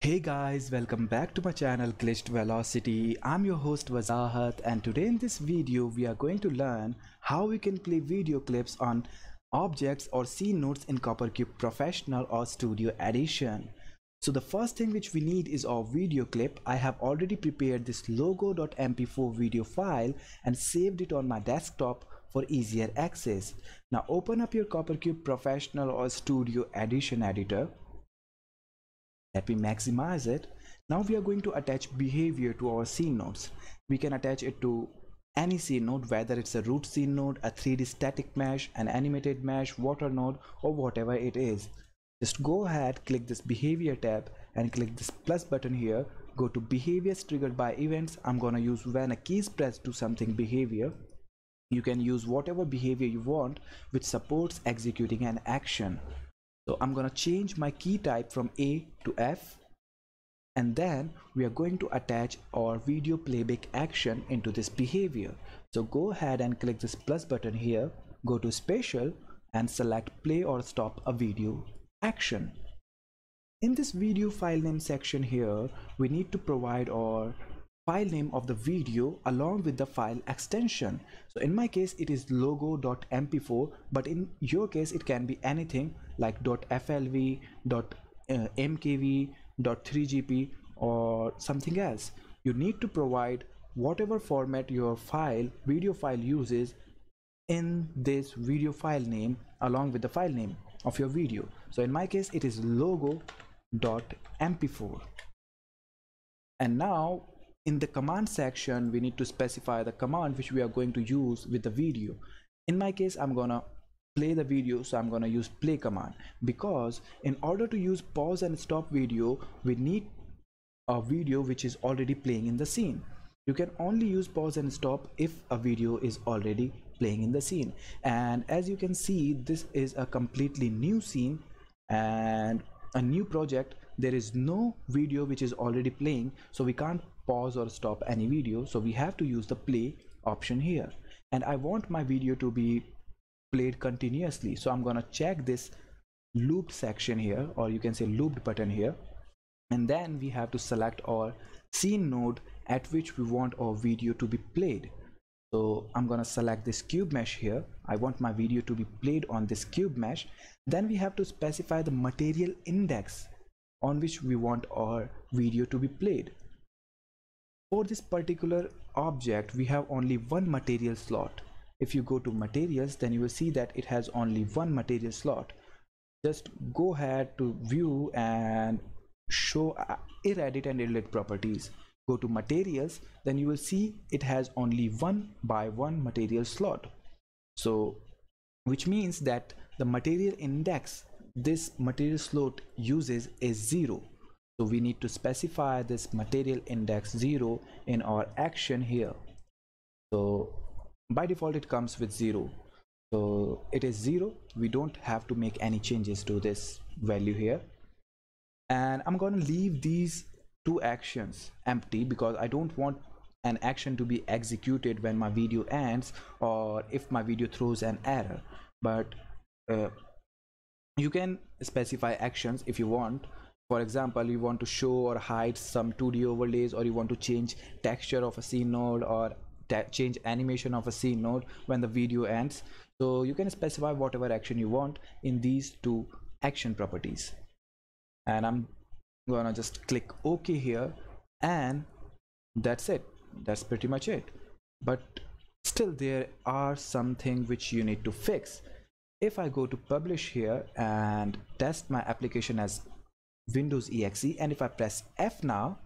Hey guys, welcome back to my channel Glitched Velocity. I'm your host Wazahat and today in this video we are going to learn how we can play video clips on objects or scene nodes in CopperCube Professional or Studio Edition. So the first thing which we need is our video clip. I have already prepared this logo.mp4 video file and saved it on my desktop for easier access. Now open up your CopperCube Professional or Studio Edition editor let me maximize it now we are going to attach behavior to our scene nodes. We can attach it to any scene node whether it's a root scene node a 3d static mesh an animated mesh water node or whatever it is. Just go ahead click this behavior tab and click this plus button here. Go to behaviors triggered by events. I'm gonna use when a key is pressed to something behavior. You can use whatever behavior you want which supports executing an action so I'm gonna change my key type from A to F and then we are going to attach our video playback action into this behavior. So go ahead and click this plus button here, go to special and select play or stop a video action. In this video file name section here, we need to provide our file name of the video along with the file extension so in my case it is logo.mp4 but in your case it can be anything like .flv .mkv .3gp or something else. You need to provide whatever format your file video file uses in this video file name along with the file name of your video. So in my case it is logo.mp4 and now in the command section we need to specify the command which we are going to use with the video. In my case i'm gonna play the video so i'm gonna use play command. Because in order to use pause and stop video we need a video which is already playing in the scene. You can only use pause and stop if a video is already playing in the scene. And as you can see this is a completely new scene and a new project. There is no video which is already playing so we can't pause or stop any video. So we have to use the play option here. And I want my video to be played continuously. So I'm gonna check this looped section here or you can say looped button here. And then we have to select our scene node at which we want our video to be played. So I'm gonna select this cube mesh here. I want my video to be played on this cube mesh. Then we have to specify the material index on which we want our video to be played. For this particular object we have only one material slot if you go to materials then you will see that it has only one material slot. Just go ahead to view and show uh, irradiate and irradiate properties. Go to materials then you will see it has only one by one material slot. So which means that the material index this material slot uses is zero. So we need to specify this material index 0 in our action here. So by default it comes with 0 so it is 0 we don't have to make any changes to this value here. And I'm going to leave these two actions empty because I don't want an action to be executed when my video ends or if my video throws an error. But uh, you can specify actions if you want. For example you want to show or hide some 2d overlays or you want to change texture of a scene node or change animation of a scene node when the video ends. So you can specify whatever action you want in these two action properties. And i'm gonna just click ok here and that's it. That's pretty much it. But still there are something which you need to fix. If i go to publish here and test my application as Windows exe and if I press F now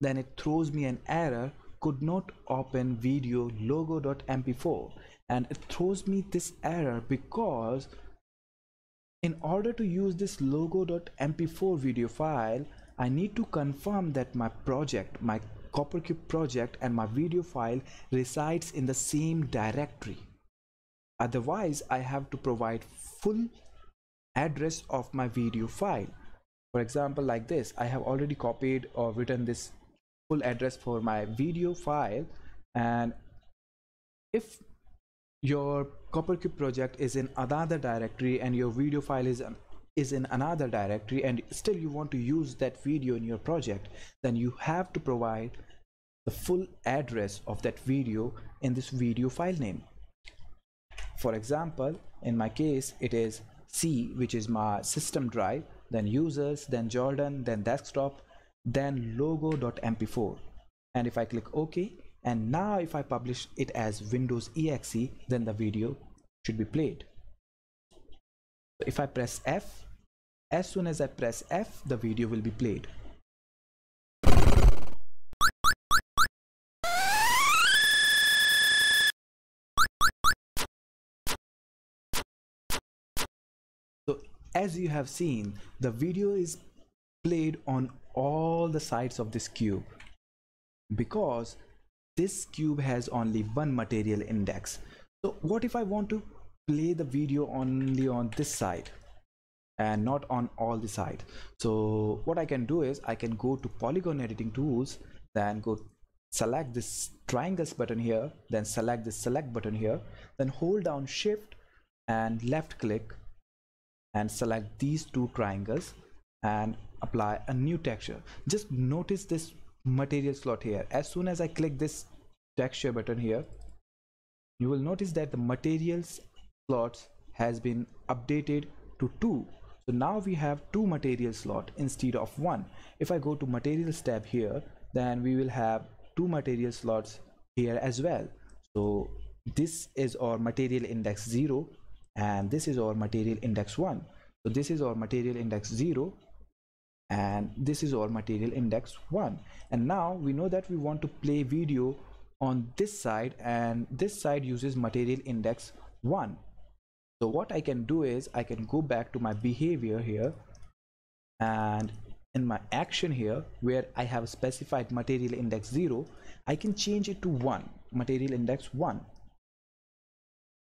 then it throws me an error could not open video logo.mp4 and it throws me this error because in order to use this logo.mp4 video file I need to confirm that my project my CopperCube project and my video file resides in the same directory. Otherwise I have to provide full address of my video file. For example like this i have already copied or written this full address for my video file. And if your CopperCube project is in another directory and your video file is is in another directory and still you want to use that video in your project then you have to provide the full address of that video in this video file name. For example in my case it is c which is my system drive then users then jordan then desktop then logo.mp4 and if i click ok and now if i publish it as windows exe then the video should be played if i press f as soon as I press F, the video will be played. So as you have seen, the video is played on all the sides of this cube because this cube has only one material index. So what if I want to play the video only on this side? and not on all the sides so what I can do is I can go to polygon editing tools then go select this triangles button here then select this select button here then hold down shift and left click and select these two triangles and apply a new texture just notice this material slot here as soon as I click this texture button here you will notice that the materials slots has been updated to 2 so now we have two material slot instead of one. If I go to materials tab here, then we will have two material slots here as well. So this is our material index 0 and this is our material index 1. So this is our material index 0 and this is our material index 1 and now we know that we want to play video on this side and this side uses material index 1 so what I can do is I can go back to my behavior here and in my action here where I have specified material index 0 I can change it to 1 material index 1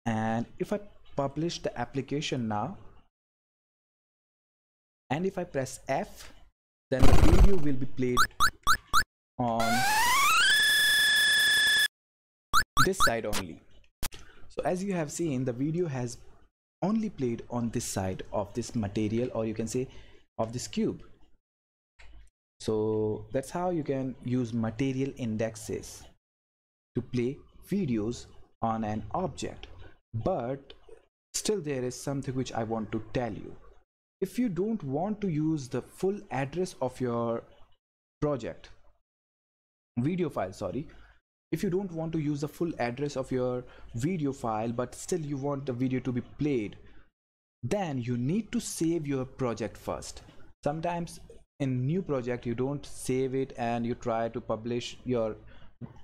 and if I publish the application now and if I press F then the video will be played on this side only. So as you have seen the video has only played on this side of this material or you can say of this cube. So that's how you can use material indexes to play videos on an object. But still there is something which I want to tell you if you don't want to use the full address of your project video file sorry if you don't want to use the full address of your video file but still you want the video to be played then you need to save your project first. Sometimes in new project you don't save it and you try to publish your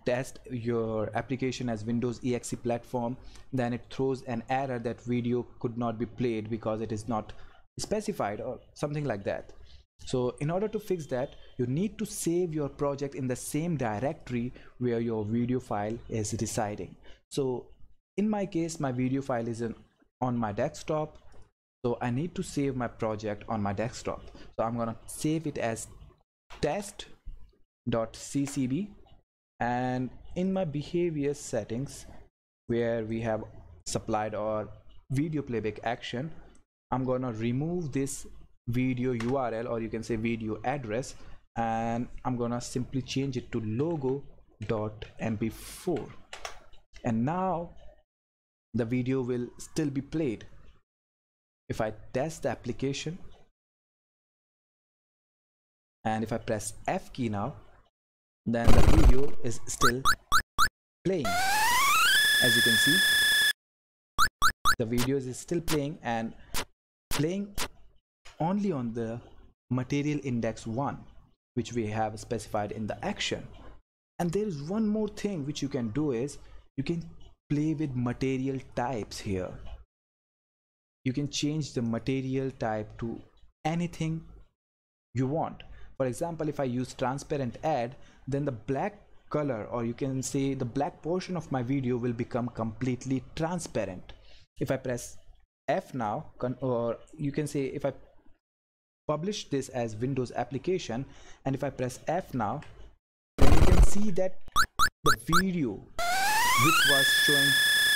test your application as windows exe platform. Then it throws an error that video could not be played because it is not specified or something like that. So in order to fix that you need to save your project in the same directory where your video file is residing. So in my case my video file is in, on my desktop. So I need to save my project on my desktop. So I'm gonna save it as test.ccb and in my behavior settings where we have supplied our video playback action I'm gonna remove this video URL or you can say video address and I'm gonna simply change it to logo.mp4 and now the video will still be played. If I test the application and if I press F key now then the video is still playing. As you can see the video is still playing and playing only on the material index 1 which we have specified in the action. And there is one more thing which you can do is you can play with material types here. You can change the material type to anything you want. For example if I use transparent add then the black color or you can say the black portion of my video will become completely transparent. If I press F now or you can say if I publish this as Windows application and if I press F now then you can see that the video which was showing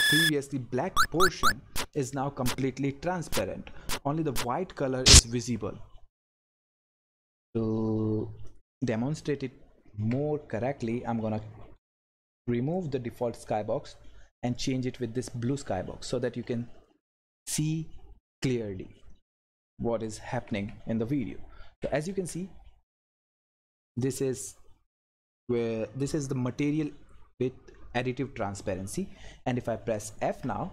previously black portion is now completely transparent. Only the white color is visible. To demonstrate it more correctly I'm gonna remove the default skybox and change it with this blue skybox so that you can see clearly what is happening in the video. So as you can see this is where this is the material with additive transparency. And if I press F now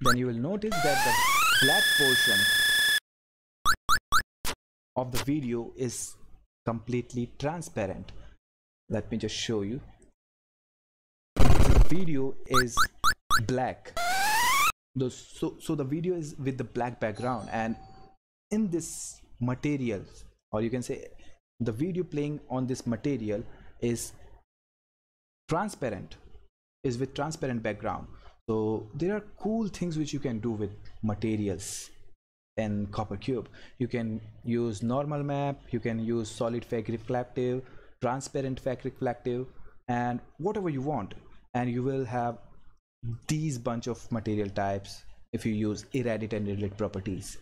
then you will notice that the black portion of the video is completely transparent. Let me just show you. The video is black so so the video is with the black background and in this material or you can say the video playing on this material is transparent is with transparent background. So there are cool things which you can do with materials in CopperCube. You can use normal map you can use solid fake reflective transparent fake reflective and whatever you want. And you will have these bunch of material types if you use irradiate and irradiate properties.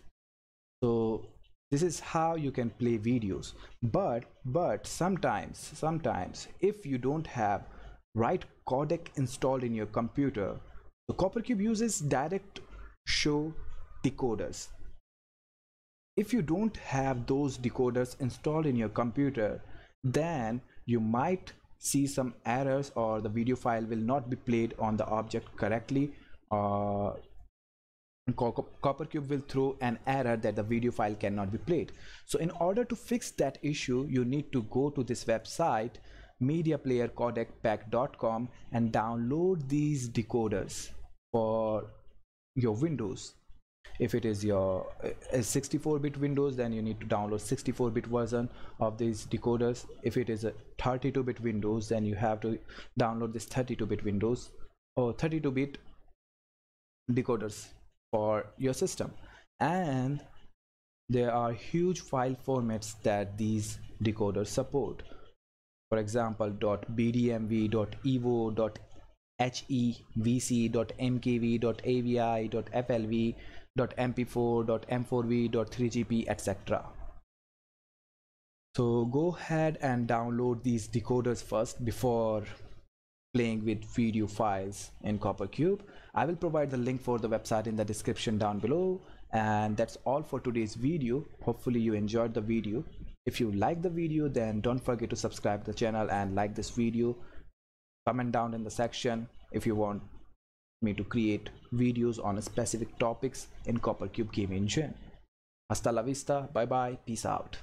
So this is how you can play videos. But but sometimes sometimes if you don't have right codec installed in your computer the coppercube uses direct show decoders. If you don't have those decoders installed in your computer then you might see some errors or the video file will not be played on the object correctly uh, Coppercube will throw an error that the video file cannot be played. So in order to fix that issue, you need to go to this website mediaplayercodecpack.com and download these decoders for your Windows if it is your 64-bit uh, windows then you need to download 64-bit version of these decoders. If it is a 32-bit windows then you have to download this 32-bit windows or 32-bit decoders for your system. And there are huge file formats that these decoders support. For example .bdmv .evo .hevc.mkv .avi.flv .mp4, .m4v, .3gp, etc. So go ahead and download these decoders first before playing with video files in Coppercube. I will provide the link for the website in the description down below. And that's all for today's video. Hopefully you enjoyed the video. If you like the video, then don't forget to subscribe to the channel and like this video. Comment down in the section if you want me to create videos on specific topics in Coppercube Game Engine. Hasta la vista, bye bye, peace out.